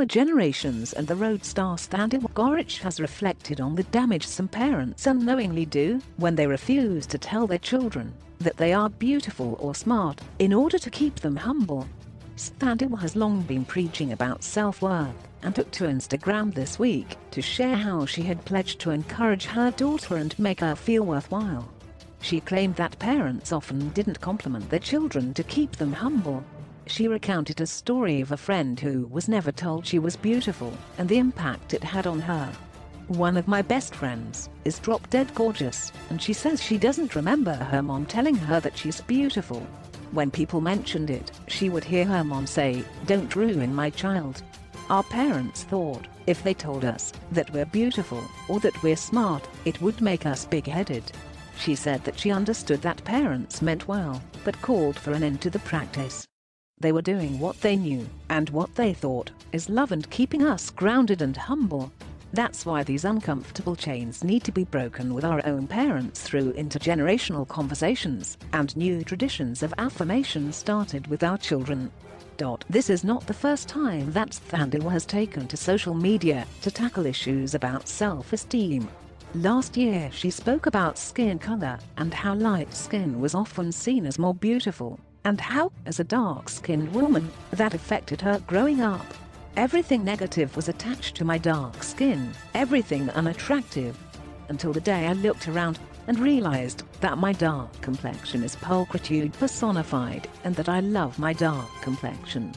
former generations and the road star Sthandiwe Kgoroge has reflected on the damage some parents unknowingly do when they refuse to tell their children that they are beautiful or smart in order to keep them humble. Sthandiwe has long been preaching about self-worth and took to Instagram this week to share how she had pledged to encourage her daughter and make her feel worthwhile. She claimed that parents often didn't compliment their children to keep them humble. She recounted a story of a friend who was never told she was beautiful and the impact it had on her. One of my best friends is drop dead gorgeous and she says she doesn't remember her mom telling her that she's beautiful. When people mentioned it, she would hear her mom say, don't ruin my child. Our parents thought, if they told us that we're beautiful or that we're smart, it would make us big-headed. She said that she understood that parents meant well, but called for an end to the practice. They were doing what they knew, and what they thought, is love and keeping us grounded and humble. That's why these uncomfortable chains need to be broken with our own parents through intergenerational conversations and new traditions of affirmation started with our children. This is not the first time that Sthandiwe has taken to social media to tackle issues about self-esteem. Last year she spoke about skin color and how light skin was often seen as more beautiful, and how, as a dark-skinned woman, that affected her growing up. Everything negative was attached to my dark skin, everything unattractive. Until the day I looked around and realized that my dark complexion is pulchritude personified and that I love my dark complexion.